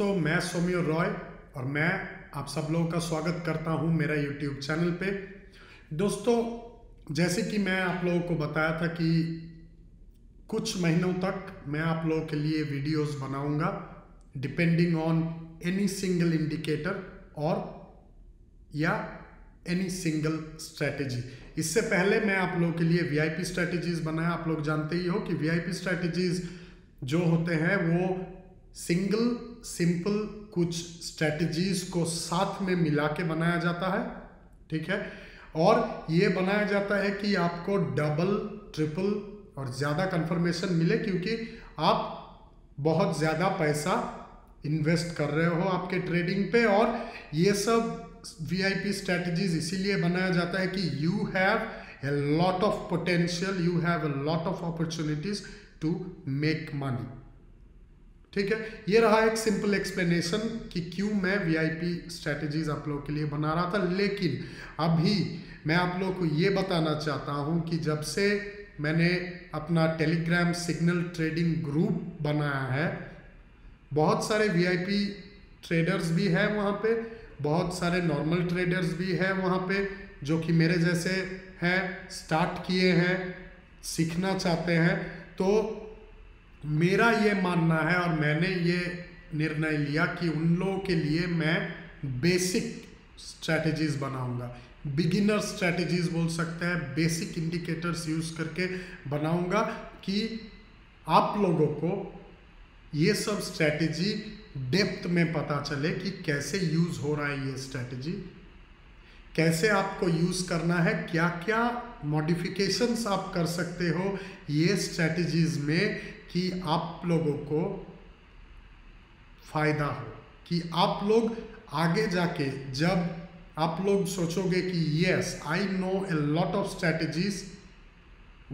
दोस्तों, मैं सौम्य रॉय और मैं आप सब लोगों का स्वागत करता हूँ मेरा यूट्यूब चैनल पे। दोस्तों, जैसे कि मैं आप लोगों को बताया था कि कुछ महीनों तक मैं आप लोगों के लिए वीडियोस बनाऊँगा depending on any single indicator और या एनी सिंगल स्ट्रेटेजी इससे पहले मैं आप लोगों के लिए वीआईपी स्ट्रेटेजीज बनाया। आप लोग जानते ही हो कि वीआईपी स्ट्रेटेजीज जो होते हैं, वो सिंगल सिंपल कुछ स्ट्रेटजीज को साथ में मिला के बनाया जाता है, ठीक है? और ये बनाया जाता है कि आपको डबल, ट्रिपल और ज़्यादा कंफर्मेशन मिले क्योंकि आप बहुत ज़्यादा पैसा इन्वेस्ट कर रहे हो आपके ट्रेडिंग पे और ये सब वी आई पी स्ट्रेटजीज इसीलिए बनाया जाता है कि you have a lot of potential you have a lot of opportunities to make money ठीक है? ये रहा एक सिंपल एक्सप्लेनेशन कि क्यों मैं वीआईपी स्ट्रेटजीज आप लोगों के लिए बना रहा था। लेकिन अभी मैं आप लोगों को ये बताना चाहता हूँ कि जब से मैंने अपना टेलीग्राम सिग्नल ट्रेडिंग ग्रुप बनाया है, बहुत सारे वीआईपी ट्रेडर्स भी हैं वहाँ पे, बहुत सारे नॉर्मल ट्रेडर्स भी हैं वहाँ पे, जो कि मेरे जैसे हैं स्टार्ट किए हैं, सीखना चाहते हैं। तो मेरा ये मानना है और मैंने ये निर्णय लिया कि उन लोगों के लिए मैं बेसिक स्ट्रैटेजीज बनाऊँगा। बिगिनर स्ट्रैटेजीज बोल सकते हैं बेसिक इंडिकेटर्स यूज़ करके बनाऊँगा कि आप लोगों को ये सब स्ट्रैटेजी डेप्थ में पता चले कि कैसे यूज़ हो रहा है ये स्ट्रैटेजी कैसे आपको यूज़ करना है क्या क्या मॉडिफिकेशंस आप कर सकते हो, ये स्ट्रैटेजीज में कि आप लोगों को फायदा हो कि आप लोग आगे जाके जब आप लोग सोचोगे कि yes I know a lot of strategies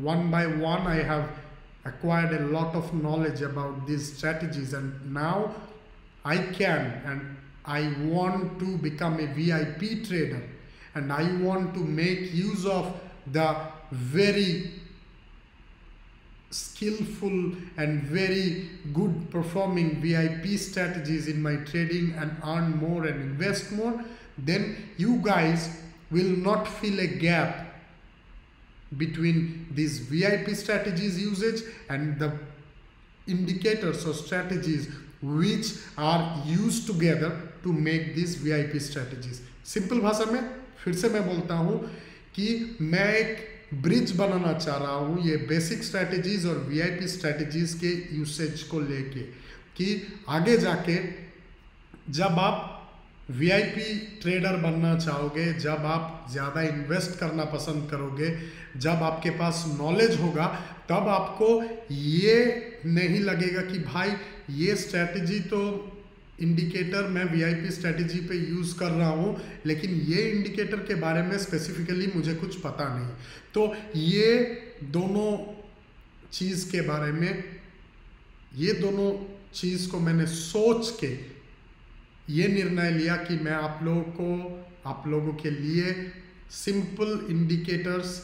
one by one I have acquired a lot of knowledge about these strategies and now I can and I want to become a VIP trader and I want to make use of the very skillful and very good performing VIP strategies in my trading and earn more and invest more, then you guys will not feel a gap between these VIP strategies usage and the indicators or strategies which are used together to make these VIP strategies. Simple भाषा में फिर से मैं बोलता हूँ कि मैं एक ब्रिज बनाना चाह रहा हूँ ये बेसिक स्ट्रैटेजीज और वीआईपी स्ट्रैटेजीज के यूसेज को लेके कि आगे जाके जब आप वीआईपी ट्रेडर बनना चाहोगे, जब आप ज़्यादा इन्वेस्ट करना पसंद करोगे, जब आपके पास नॉलेज होगा, तब आपको ये नहीं लगेगा कि भाई ये स्ट्रैटेजी तो इंडिकेटर मैं वीआईपी स्ट्रेटजी पे यूज़ कर रहा हूँ, लेकिन ये इंडिकेटर के बारे में स्पेसिफिकली मुझे कुछ पता नहीं। तो ये दोनों चीज़ के बारे में, ये दोनों चीज़ को मैंने सोच के ये निर्णय लिया कि मैं आप लोगों को, आप लोगों के लिए सिंपल इंडिकेटर्स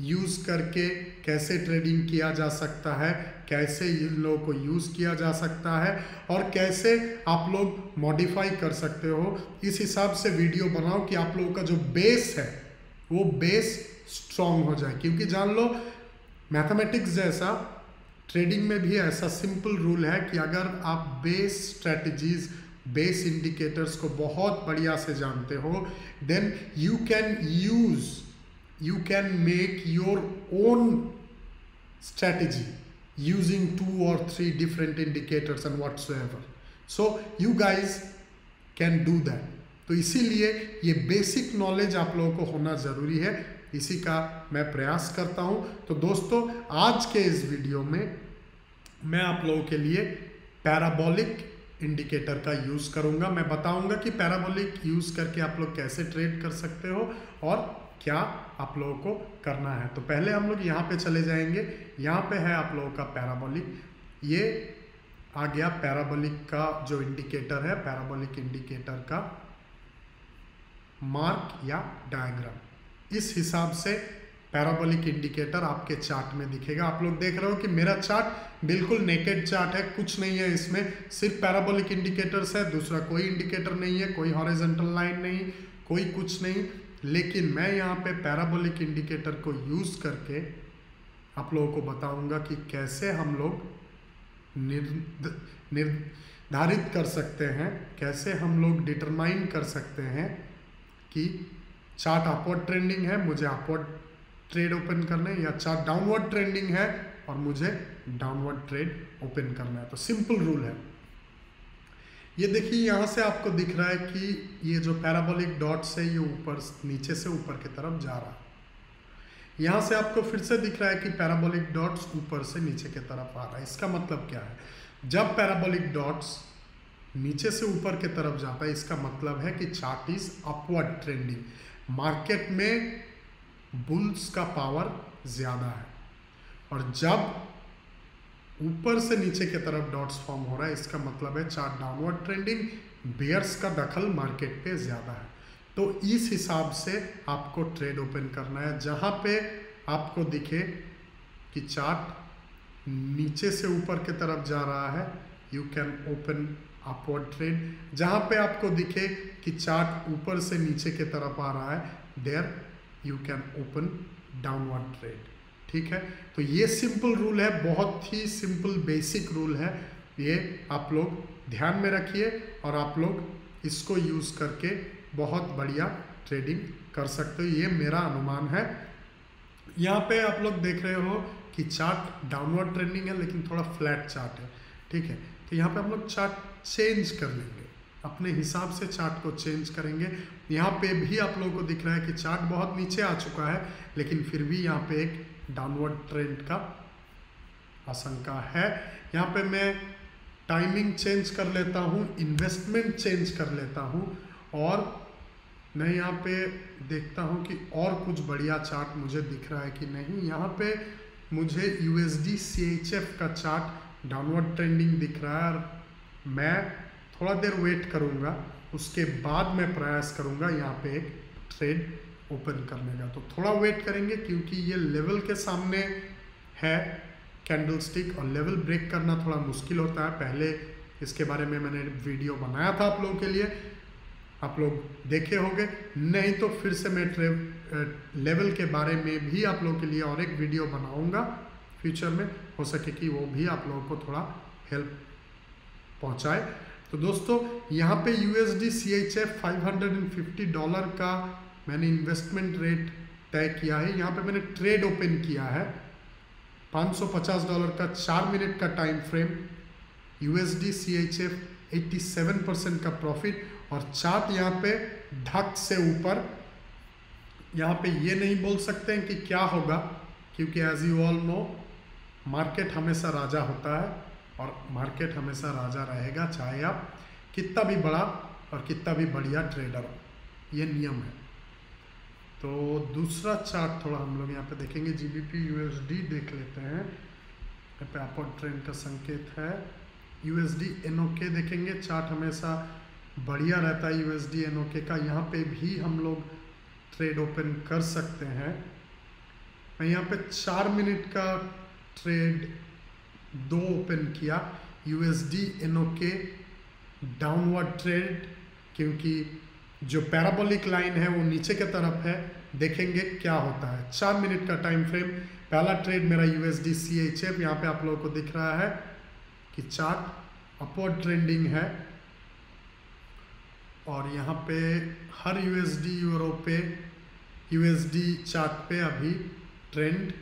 यूज़ करके कैसे ट्रेडिंग किया जा सकता है, कैसे इन लोगों को यूज़ किया जा सकता है और कैसे आप लोग मॉडिफाई कर सकते हो। इस हिसाब से वीडियो बनाओ कि आप लोगों का जो बेस है, वो बेस स्ट्रॉन्ग हो जाए। क्योंकि जान लो मैथमेटिक्स जैसा ट्रेडिंग में भी ऐसा सिंपल रूल है कि अगर आप बेस स्ट्रेटजीज बेस इंडिकेटर्स को बहुत बढ़िया से जानते हो then you can use you can make your own strategy using two or three different indicators and whatsoever. So, you guys can do that. तो इसीलिए ये बेसिक नॉलेज आप लोगों को होना ज़रूरी है। इसी का मैं प्रयास करता हूँ। तो दोस्तों, आज के इस वीडियो में मैं आप लोगों के लिए पैराबोलिक इंडिकेटर का यूज़ करूँगा। मैं बताऊँगा कि पैराबोलिक यूज़ करके आप लोग कैसे ट्रेड कर सकते हो और क्या आप लोगों को करना है? तो पहले हम लोग यहाँ पे चले जाएँगे। यहाँ पे है आप लोगों का पैराबोलिक ये आ गया पैराबोलिक का जो इंडिकेटर है पैराबोलिक इंडिकेटर का मार्क या डायग्राम इस हिसाब से पैराबोलिक इंडिकेटर आपके चार्ट में दिखेगा। आप लोग देख रहे हो कि मेरा चार्ट बिल्कुल नेकेड चार्ट है, कुछ नहीं है इसमें। सिर्फ़ पैराबोलिक इंडिकेटर्स है, दूसरा कोई इंडिकेटर नहीं है, कोई हॉरिजेंटल लाइन नहीं, कोई कुछ नहीं। लेकिन मैं यहाँ पे पैराबोलिक इंडिकेटर को यूज़ करके आप लोगों को बताऊँगा कि कैसे हम लोग निर्धारित कर सकते हैं, कैसे हम लोग डिटरमाइन कर सकते हैं कि चार्ट अपवर्ड ट्रेंडिंग है, मुझे अपवर्ड ट्रेड ओपन करना है या चार्ट डाउनवर्ड ट्रेंडिंग है और मुझे डाउनवर्ड ट्रेड ओपन करना है। तो सिंपल रूल है। ये देखिए, यहाँ से आपको दिख रहा है कि ये जो पैराबोलिक डॉट्स है, ये ऊपर नीचे से ऊपर की तरफ़ जा रहा है। यहाँ से आपको फिर से दिख रहा है कि पैराबोलिक डॉट्स ऊपर से नीचे की तरफ़ आ रहा है। इसका मतलब क्या है? जब पैराबोलिक डॉट्स नीचे से ऊपर की तरफ़ जाता है, इसका मतलब है कि chart is upward trending market में बुल्स का पावर ज़्यादा है। और जब ऊपर से नीचे की तरफ़ डॉट्स फॉर्म हो रहा है। इसका मतलब है चार्ट डाउनवर्ड ट्रेंडिंग बेयर्स का दखल मार्केट पे ज़्यादा है। तो इस हिसाब से आपको ट्रेड ओपन करना है। जहाँ पे आपको दिखे कि चार्ट नीचे से ऊपर की तरफ़ जा रहा है you can open upward trade जहाँ पे आपको दिखे कि चार्ट ऊपर से नीचे की तरफ़ आ रहा है there you can open downward trade ठीक है? तो ये सिंपल रूल है, बहुत ही सिंपल बेसिक रूल है। ये आप लोग ध्यान में रखिए और आप लोग इसको यूज़ करके बहुत बढ़िया ट्रेडिंग कर सकते हो। ये मेरा अनुमान है। यहाँ पे आप लोग देख रहे हो कि चार्ट डाउनवर्ड ट्रेंडिंग है, लेकिन थोड़ा फ्लैट चार्ट है। ठीक है? तो यहाँ पे हम लोग चार्ट चेंज कर लेंगे। अपने हिसाब से चार्ट को चेंज करेंगे। यहाँ पे भी आप लोगों को दिख रहा है कि चार्ट बहुत नीचे आ चुका है, लेकिन फिर भी यहाँ पे एक डाउनवर्ड ट्रेंड का आशंका है। यहाँ पे मैं टाइमिंग चेंज कर लेता हूँ इन्वेस्टमेंट चेंज कर लेता हूँ और मैं यहाँ पे देखता हूँ कि और कुछ बढ़िया चार्ट मुझे दिख रहा है कि नहीं। यहाँ पे मुझे U S D C H F का चार्ट डाउनवर्ड ट्रेंडिंग दिख रहा है और मैं थोड़ा देर वेट करूँगा, उसके बाद मैं प्रयास करूँगा यहाँ पे एक ट्रेड ओपन करने का। तो थोड़ा वेट करेंगे क्योंकि ये लेवल के सामने है कैंडल स्टिक और लेवल ब्रेक करना थोड़ा मुश्किल होता है। पहले इसके बारे में मैंने वीडियो बनाया था आप लोगों के लिए। आप लोग देखे होंगे। नहीं तो फिर से मैं लेवल के बारे में भी आप लोगों के लिए और एक वीडियो बनाऊँगा फ्यूचर में। हो सके कि वो भी आप लोगों को थोड़ा हेल्प पहुँचाए। तो दोस्तों, यहाँ पे U S D C H F five dollar का मैंने इन्वेस्टमेंट रेट तय किया है। यहाँ पे मैंने ट्रेड ओपन किया है। 550 डॉलर का चार मिनट का time frame U S D C H F eighty seven percent का प्रॉफिट और चार्ट यहाँ पे ढक से ऊपर। यहाँ पे ये नहीं बोल सकते हैं कि क्या होगा, क्योंकि as you all know market हमेशा राजा होता है और मार्केट हमेशा राजा रहेगा, चाहे आप कितना भी बड़ा और कितना भी बढ़िया ट्रेडर हो। ये नियम है। तो दूसरा चार्ट थोड़ा हम लोग यहाँ पे देखेंगे। जी बी पी देख लेते हैं। यहाँ पे अपवर्ड ट्रेंड का संकेत है। U S D N O K देखेंगे। चार्ट हमेशा बढ़िया रहता है U S D N O K का। यहाँ पे भी हम लोग ट्रेड ओपन कर सकते हैं। मैं यहाँ पे चार मिनट का ट्रेड दो ओपन किया। U S D N O K downward trade क्योंकि जो पैराबोलिक लाइन है वो नीचे की तरफ़ है। देखेंगे क्या होता है। चार मिनट का टाइम फ्रेम पहला ट्रेड मेरा U S D C H F यहाँ पे आप लोगों को दिख रहा है कि चार्ट अपवर्ड ट्रेंडिंग है। और यहाँ पे हर यू एस डी यूरो पे यू एस डी चार्ट पे अभी ट्रेंड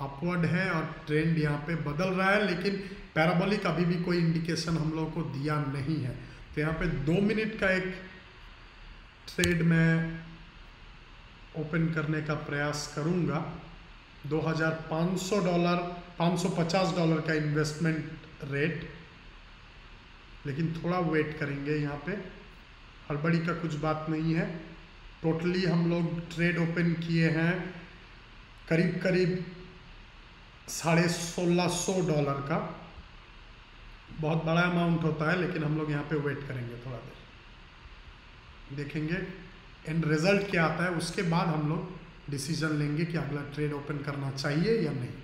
अपवर्ड है और ट्रेंड यहाँ पे बदल रहा है, लेकिन पैराबोलिक अभी भी कोई इंडिकेशन हम लोगों को दिया नहीं है। तो यहाँ पे दो मिनट का एक ट्रेड में ओपन करने का प्रयास करूँगा। 2500 डॉलर 550 डॉलर का इन्वेस्टमेंट रेट लेकिन थोड़ा वेट करेंगे यहाँ पे। हड़बड़ी का कुछ बात नहीं है। टोटली हम लोग ट्रेड ओपन किए हैं करीब करीब साढ़े सोलह सौ डॉलर का। बहुत बड़ा अमाउंट होता है, लेकिन हम लोग यहाँ पे वेट करेंगे थोड़ा देर। देखेंगे। एंड रिज़ल्ट क्या आता है, उसके बाद हम लोग डिसीज़न लेंगे कि अगला ट्रेड ओपन करना चाहिए या नहीं।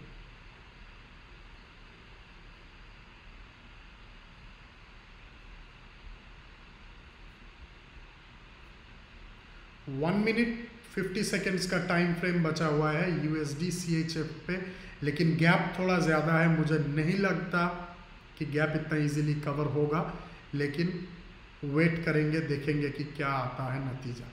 वन मिनट फिफ्टी सेकेंड्स का टाइम फ्रेम बचा हुआ है यूएसडी सी एच एफ़ पे, लेकिन गैप थोड़ा ज़्यादा है, मुझे नहीं लगता कि गैप इतना इजीली कवर होगा, लेकिन वेट करेंगे, देखेंगे कि क्या आता है नतीजा।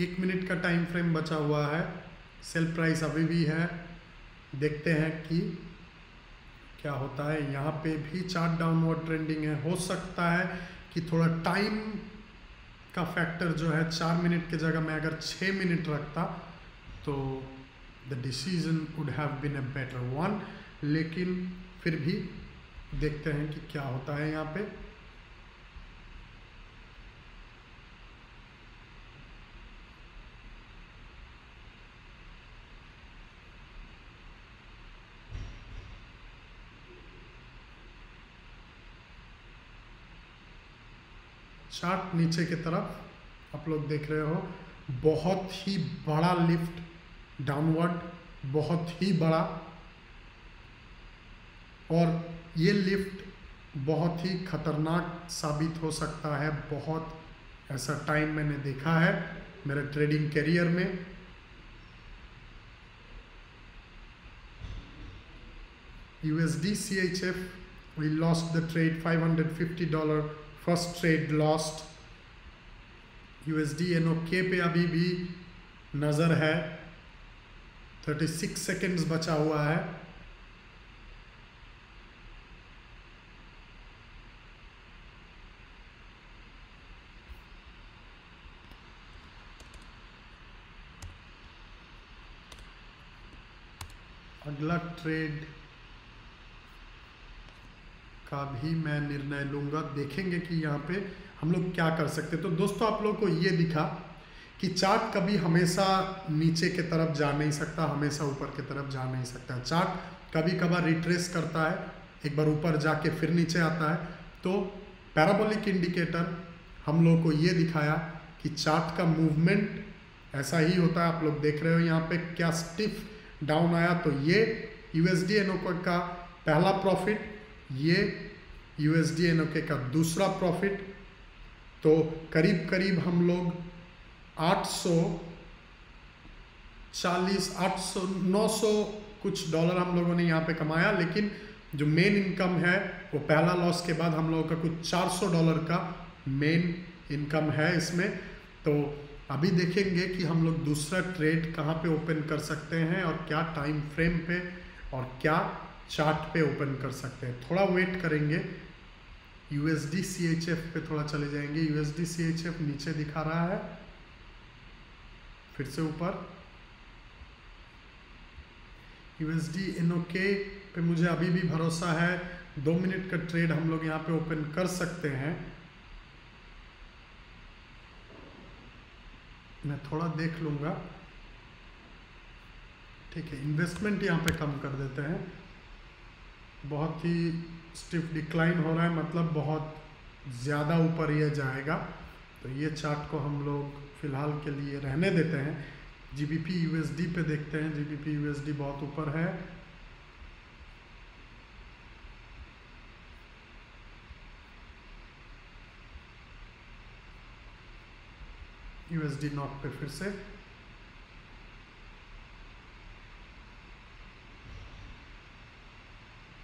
एक मिनट का टाइम फ्रेम बचा हुआ है। सेल प्राइस अभी भी है। देखते हैं कि क्या होता है। यहाँ पे भी चार्ट डाउनवर्ड ट्रेंडिंग है। हो सकता है कि थोड़ा टाइम का फैक्टर जो है, चार मिनट की जगह मैं अगर छः मिनट रखता तो the decision would have been a better one लेकिन फिर भी देखते हैं कि क्या होता है यहाँ पे। चार्ट नीचे की तरफ़ आप लोग देख रहे हो, बहुत ही बड़ा लिफ्ट डाउनवर्ड, बहुत ही बड़ा। और ये लिफ्ट बहुत ही खतरनाक साबित हो सकता है, बहुत ऐसा टाइम मैंने देखा है मेरे ट्रेडिंग करियर में। USD C H USD CHF we lost the trade 550 dollar first trade lost USD NOK पे अभी भी नज़र है। 36 सेकेंड्स बचा हुआ है। अगला ट्रेड का भी मैं निर्णय लूँगा। देखेंगे कि यहाँ पे हम लोग क्या कर सकते तो दोस्तों, आप लोग को ये दिखा कि चार्ट कभी हमेशा नीचे के तरफ़ जा नहीं सकता, हमेशा ऊपर की तरफ़ जा नहीं सकता। चार्ट कभी कभार रिट्रेस करता है, एक बार ऊपर जाके फिर नीचे आता है। तो पैराबोलिक इंडिकेटर हम लोग को ये दिखाया कि चार्ट का मूवमेंट ऐसा ही होता है। आप लोग देख रहे हो यहाँ पे क्या स्टिफ डाउन आया। तो ये यूएसडी का पहला प्रॉफिट ये U S D N O K दूसरा प्रॉफिट तो करीब करीब हम लोग 840 800 चालीस, आठ सौ नौ सौ कुछ डॉलर हम लोगों ने यहाँ पे कमाया, लेकिन जो मेन इनकम है, वो पहला लॉस के बाद हम लोगों का कुछ 400 डॉलर का मेन इनकम है इसमें। तो अभी देखेंगे कि हम लोग दूसरा ट्रेड कहाँ पे ओपन कर सकते हैं और क्या टाइम फ्रेम पे और क्या चार्ट पे ओपन कर सकते हैं। थोड़ा वेट करेंगे। यूएसडी सीएचएफ पे थोड़ा चले जाएँगे। यूएसडी सीएचएफ नीचे दिखा रहा है। फिर से ऊपर। यूएसडी एनओके पे मुझे अभी भी भरोसा है। दो मिनट का ट्रेड हम लोग यहाँ पे ओपन कर सकते हैं। मैं थोड़ा देख लूँगा। ठीक है इन्वेस्टमेंट यहाँ पे कम कर देते हैं। बहुत ही स्टिफ डिक्लाइन हो रहा है मतलब बहुत ज़्यादा ऊपर ये जाएगा। तो ये चार्ट को हम लोग फ़िलहाल के लिए रहने देते हैं। G B P U S D पे देखते हैं। G B P U S D बहुत ऊपर है। यू एस डी नॉट पे फिर से।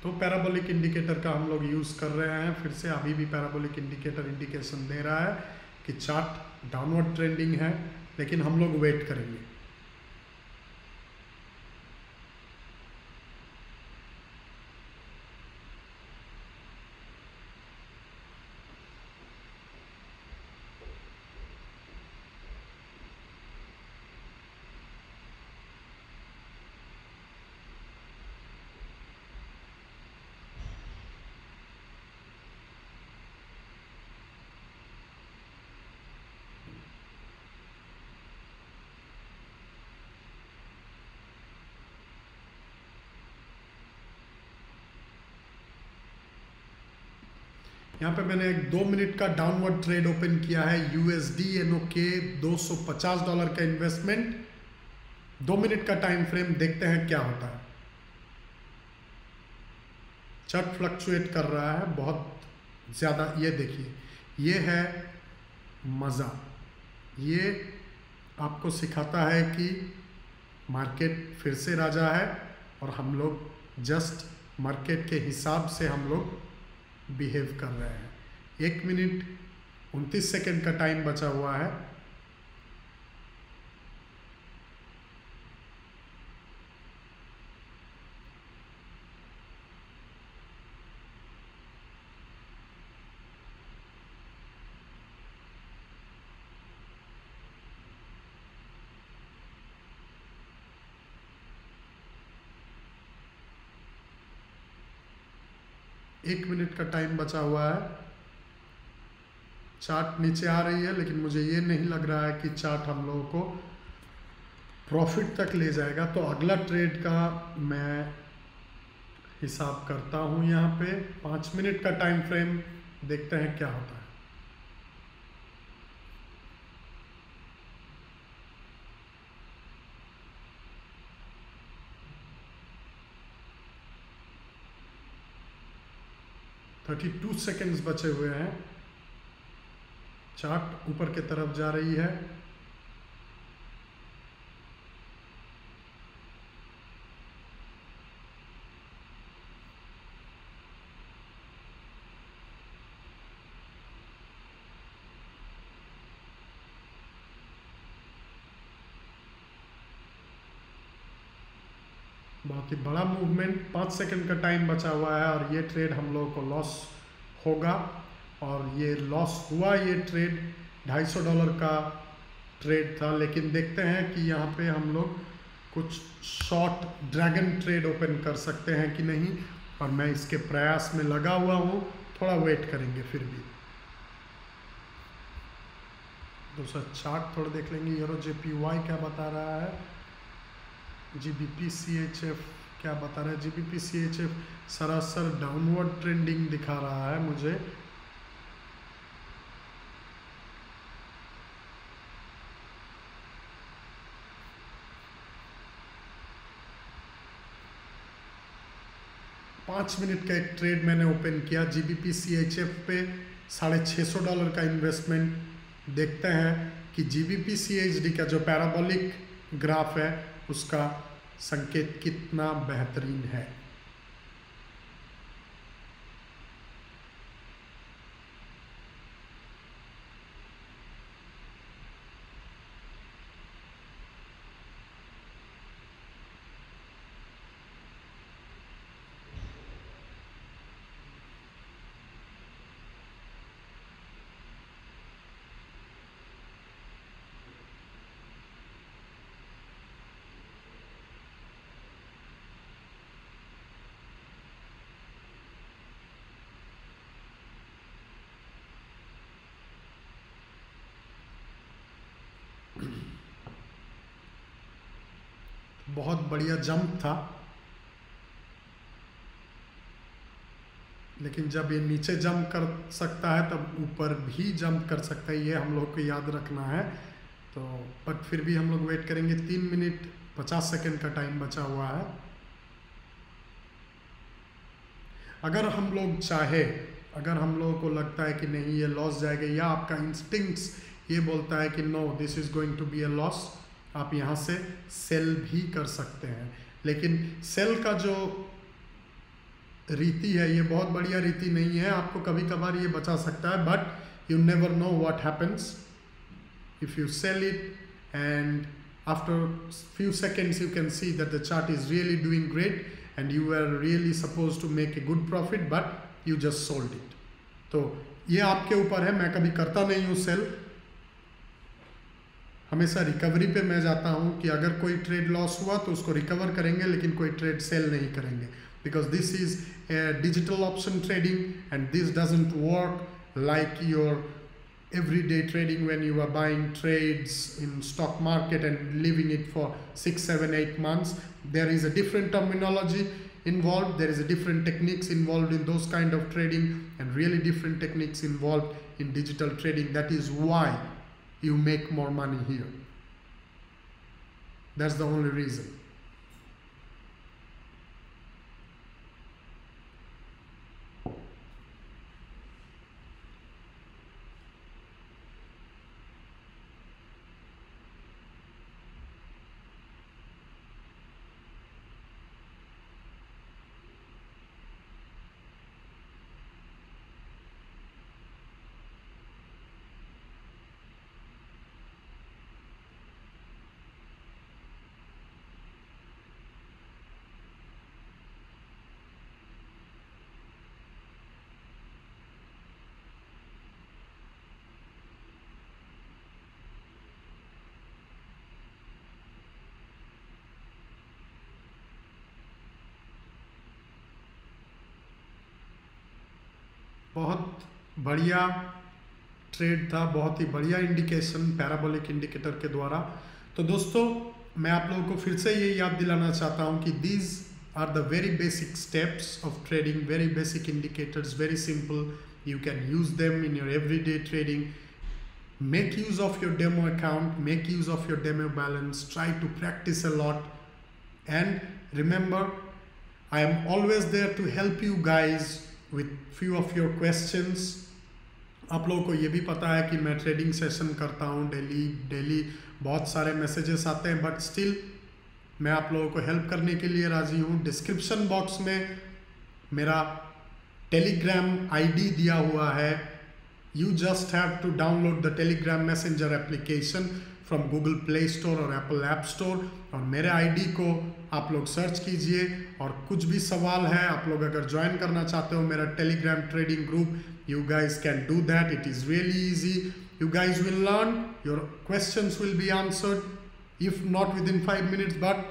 तो पैराबोलिक इंडिकेटर का हम लोग यूज़ कर रहे हैं। फिर से अभी भी पैराबोलिक इंडिकेटर इंडिकेशन दे रहा है कि चार्ट डाउनवर्ड ट्रेंडिंग है, लेकिन हम लोग वेट करेंगे। यहाँ पे मैंने एक दो मिनट का डाउनवर्ड ट्रेड ओपन किया है। यूएसडी के 250 डॉलर का इन्वेस्टमेंट दो मिनट का टाइम फ्रेम देखते हैं क्या होता है। चट फ्लक्चुएट कर रहा है, बहुत ज़्यादा। ये देखिए, ये है मज़ा। ये आपको सिखाता है कि मार्केट फिर से राजा है और हम लोग जस्ट मार्केट के हिसाब से हम लोग बिहेव कर रहे हैं। एक मिनट उनतीस सेकेंड का टाइम बचा हुआ है। एक मिनट का टाइम बचा हुआ है। चार्ट नीचे आ रही है, लेकिन मुझे ये नहीं लग रहा है कि चार्ट हम लोगों को प्रॉफिट तक ले जाएगा। तो अगला ट्रेड का मैं हिसाब करता हूँ यहाँ पे। पाँच मिनट का टाइम फ्रेम देखते हैं क्या होता है। थर्टी टू सेकेंड्स बचे हुए हैं। चार्ट ऊपर की तरफ़ जा रही है। बहुत ही बड़ा मूवमेंट पाँच सेकंड का टाइम बचा हुआ है और ये ट्रेड हम लोगों को लॉस होगा। और ये लॉस हुआ, ये ट्रेड 250 डॉलर का ट्रेड था। लेकिन देखते हैं कि यहाँ पे हम लोग कुछ शॉर्ट ड्रैगन ट्रेड ओपन कर सकते हैं कि नहीं। और मैं इसके प्रयास में लगा हुआ हूँ, थोड़ा वेट करेंगे फिर भी। दूसरा चार्ट थोड़ा देख लेंगे। यूरो जे पी वाई क्या बता रहा है? G B P C H F क्या बता रहा है? G B P C H F सरासर डाउनवर्ड ट्रेंडिंग दिखा रहा है मुझे। पाँच मिनट का एक ट्रेड मैंने ओपन किया G B P C H F पे, साढ़े छः सौ डॉलर का इन्वेस्टमेंट देखते हैं कि G B P C H D का जो पैराबोलिक ग्राफ है उसका संकेत कितना बेहतरीन है। बहुत बढ़िया जंप था। लेकिन जब ये नीचे जंप कर सकता है, तब ऊपर भी जंप कर सकता है, ये हम लोग को याद रखना है। तो बट फिर भी हम लोग वेट करेंगे। तीन मिनट पचास सेकेंड का टाइम बचा हुआ है। अगर हम लोग चाहे, अगर हम लोगों को लगता है कि नहीं, ये लॉस जाएगा, या आपका इंस्टिंक्ट्स ये बोलता है कि no this is going to be a loss आप यहाँ से सेल भी कर सकते हैं। लेकिन सेल का जो रीति है, ये बहुत बढ़िया रीति नहीं है। आपको कभी कभार ये बचा सकता है but you never know what happens if you sell it and after few seconds you can see that the chart is really doing great and you are really suppose to make a good profit but you just sold it तो ये आपके ऊपर है, मैं कभी करता नहीं हूँ सेल हमेशा रिकवरी पे मैं जाता हूँ कि अगर कोई ट्रेड लॉस हुआ तो उसको रिकवर करेंगे, लेकिन कोई ट्रेड सेल नहीं करेंगे। Because this is a digital option trading and this doesn't work like your every day trading when you are buying trades in stock market and living it for six seven eight months there is a different terminology involve there is a different techniques involve in those kind of trading and really different techniques involve in digital trading that is why you make more money here. That's the only reason बहुत बढ़िया trade था, बहुत ही बढ़िया indication parabolic indicator के द्वारा। तो दोस्तों, मैं आप लोगों को फिर से ये याद दिलाना चाहता हूँ कि these are the very basic steps of trading very basic indicators very simple you can use them in your every day trading use of your demo account, make use of your demo balance, try to practice a lot. And remember, i am always there to help you guys with few of your questions. आप लोगों को ये भी पता है कि मैं trading session करता हूँ डेली डेली बहुत सारे मैसेजेस आते हैं बट स्टिल मैं आप लोगों को हेल्प करने के लिए राज़ी हूँ। डिस्क्रिप्शन बॉक्स में मेरा टेलीग्राम आईडी दिया हुआ है। You just have to download the Telegram messenger application from Google Play Store और एप्पल ऐप स्टोर और मेरे आईडी को आप लोग सर्च कीजिए और कुछ भी सवाल है, आप लोग अगर ज्वाइन करना चाहते हो मेरा Telegram trading group you guys can do that it is really easy you guys will learn your question will be answered if not within five minutes but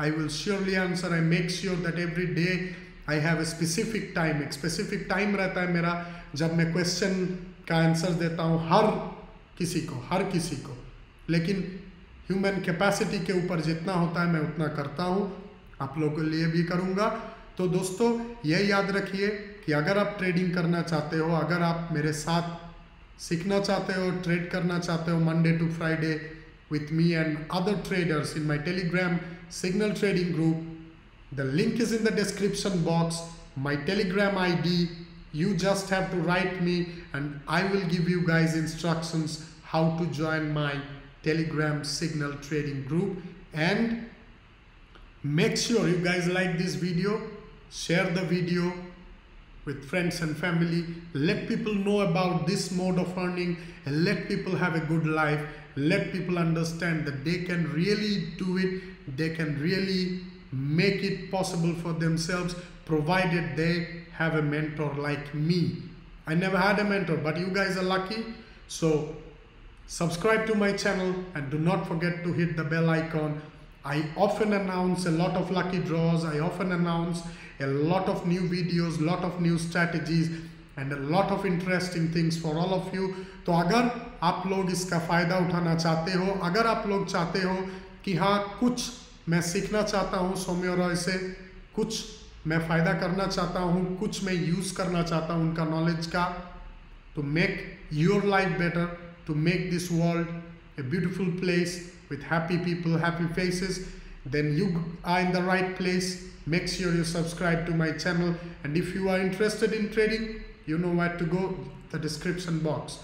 I will surely answer I make sure that every day I have a specific time एक specific time रहता है मेरा जब मैं question का answer देता हूँ हर किसी को, हर किसी को। लेकिन ह्यूमन कैपेसिटी के ऊपर जितना होता है मैं उतना करता हूँ। आप लोगों के लिए भी करूँगा। तो दोस्तों यह याद रखिए कि अगर आप ट्रेडिंग करना चाहते हो, अगर आप मेरे साथ सीखना चाहते हो ट्रेड करना चाहते हो Monday to Friday with me and other traders in my Telegram signal trading group the link is in the description box my Telegram I D you just have to write me and I will give you guys instructions how to join my telegram signal trading group. And make sure you guys like this video share the video with friends and family. Let people know about this mode of earning and let people have a good life. Let people understand that they can really do it. They can really make it possible for themselves provided they have a mentor like me. I never had a mentor but you guys are lucky. So Subscribe to my channel and do not forget to hit the bell icon. I often announce a lot of lucky draws. I often announce a lot of new videos, lot of new strategies and a lot of interesting things for all of you. तो अगर आप लोग इसका फ़ायदा उठाना चाहते हो अगर आप लोग चाहते हो कि हाँ कुछ मैं सीखना चाहता हूँ सौम्य रॉय से कुछ मैं फ़ायदा करना चाहता हूँ कुछ मैं यूज़ करना चाहता हूँ उनका नॉलेज का to make your life better to make this world a beautiful place with happy people, happy faces, then you are in the right place. Make sure you subscribe to my channel. And if you are interested in trading, you know where to go, the description box.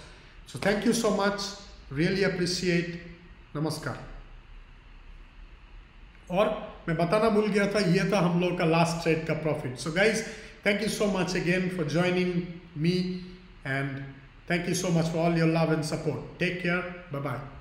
So thank you so much. Really appreciate. Namaskar. और मैं बताना भूल गया था ये था हम लोग का लास्ट ट्रेड का profit so guys thank you so much again for joining me and Thank you so much for all your love and support. Take care. Bye bye.